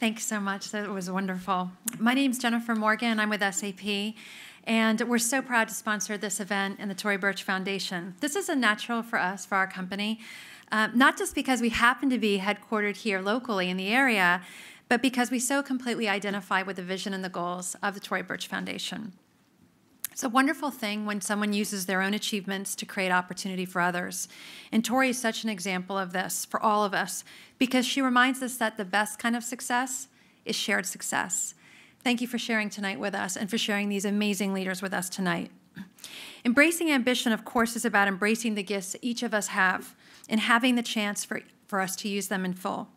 Thanks so much. That was wonderful. My name is Jennifer Morgan. I'm with SAP. And we're so proud to sponsor this event in the Tory Burch Foundation. This is a natural for us, for our company, uh, not just because we happen to be headquartered here locally in the area, but because we so completely identify with the vision and the goals of the Tory Burch Foundation. It's a wonderful thing when someone uses their own achievements to create opportunity for others. And Tory is such an example of this for all of us because she reminds us that the best kind of success is shared success. Thank you for sharing tonight with us and for sharing these amazing leaders with us tonight. Embracing ambition, of course, is about embracing the gifts each of us have and having the chance for, for us to use them in full.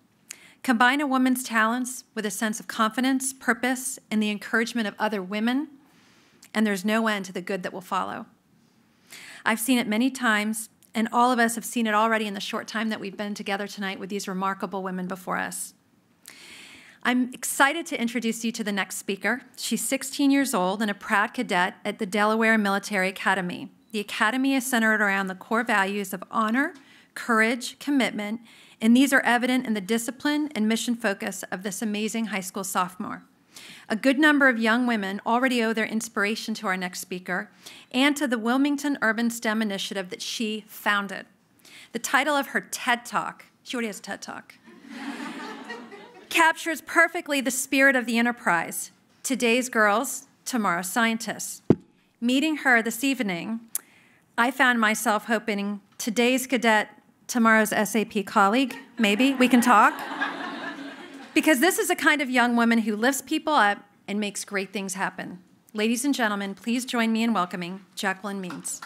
Combine a woman's talents with a sense of confidence, purpose, and the encouragement of other women, and there's no end to the good that will follow. I've seen it many times, and all of us have seen it already in the short time that we've been together tonight with these remarkable women before us. I'm excited to introduce you to the next speaker. She's 16 years old and a proud cadet at the Delaware Military Academy. The Academy is centered around the core values of honor, courage, commitment, and these are evident in the discipline and mission focus of this amazing high school sophomore. A good number of young women already owe their inspiration to our next speaker and to the Wilmington Urban STEM initiative that she founded. The title of her TED Talk, she already has TED Talk, captures perfectly the spirit of the enterprise. Today's girls, tomorrow's scientists. Meeting her this evening, I found myself hoping today's cadet, tomorrow's SAP colleague, maybe we can talk. Because this is a kind of young woman who lifts people up and makes great things happen. Ladies and gentlemen, please join me in welcoming Jacqueline Means.